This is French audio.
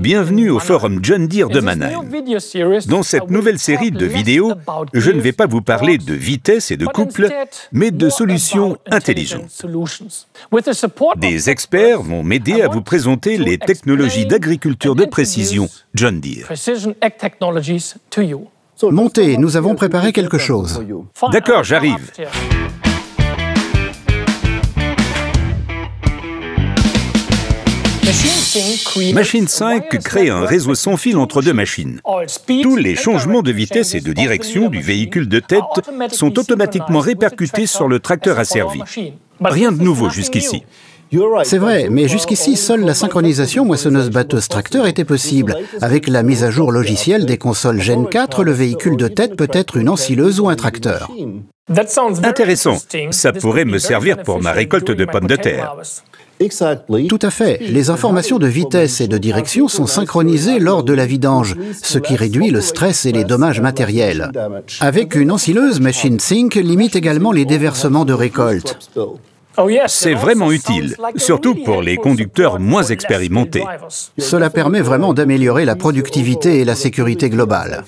Bienvenue au forum John Deere de Mannheim. Dans cette nouvelle série de vidéos, je ne vais pas vous parler de vitesse et de couple, mais de solutions intelligentes. Des experts vont m'aider à vous présenter les technologies d'agriculture de précision John Deere. Montez, nous avons préparé quelque chose. D'accord, j'arrive. Machine 5 crée un réseau sans fil entre deux machines. Tous les changements de vitesse et de direction du véhicule de tête sont automatiquement répercutés sur le tracteur asservi. Rien de nouveau jusqu'ici. C'est vrai, mais jusqu'ici, seule la synchronisation moissonneuse-batteuse-tracteur était possible. Avec la mise à jour logicielle des consoles Gen 4, le véhicule de tête peut être une ensileuse ou un tracteur. Intéressant. Ça pourrait me servir pour ma récolte de pommes de terre. Tout à fait. Les informations de vitesse et de direction sont synchronisées lors de la vidange, ce qui réduit le stress et les dommages matériels. Avec une ensileuse, Machine Sync limite également les déversements de récolte. C'est vraiment utile, surtout pour les conducteurs moins expérimentés. Cela permet vraiment d'améliorer la productivité et la sécurité globale.